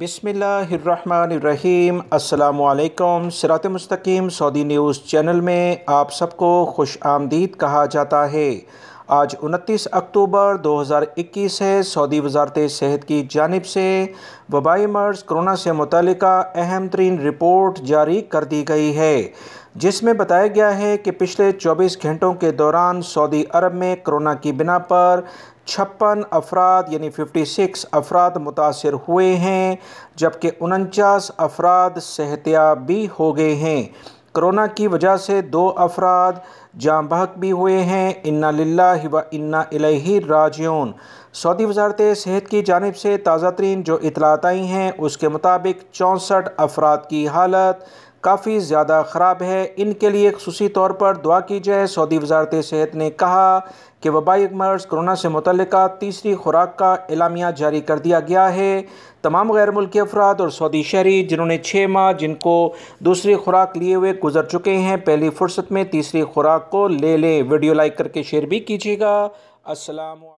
بسم اللہ الرحمن الرحیم۔ السلام علیکم۔ سرات مستقیم سعودی نیوز چینل میں آپ سب کو خوش آمدید کہا جاتا ہے۔ آج انتیس اکتوبر دو ہزار اکیس ہے۔ سعودی وزارت صحت کی جانب سے وبائی مرض کرونا سے متعلقہ اہم ترین رپورٹ جاری کر دی گئی ہے۔ جس میں بتایا گیا ہے کہ پچھلے چوبیس گھنٹوں کے دوران سعودی عرب میں کرونا کی بنا پر چھپن افراد یعنی ففٹی سکس افراد متاثر ہوئے ہیں، جبکہ انچاس افراد صحتیاب بھی ہو گئے ہیں۔ کرونا کی وجہ سے دو افراد جاں بحق بھی ہوئے ہیں۔ انا للہ و انا الیہ راجعون۔ سعودی وزارت صحت کی جانب سے تازہ ترین جو اطلاعات آئی ہیں، اس کے مطابق چونسٹھ افراد کی حالت کافی زیادہ خراب ہے۔ ان کے لیے خصوصی طور پر دعا کی جائے سعودی وزارت صحت نے کہا کہ وبائی مرض کرونا سے متعلقہ تیسری خوراک کا اعلامیہ جاری کر دیا گیا ہے۔ تمام غیر ملکی افراد اور سعودی شہری جنہوں نے چھ ماہ جن کو دوسری خوراک لیے ہوئے گزر چکے ہیں، پہلی فرصت میں تیسری خوراک کو لے لیں۔ ویڈیو لائک کر کے شیئر بھی کیجیے گا۔ السلام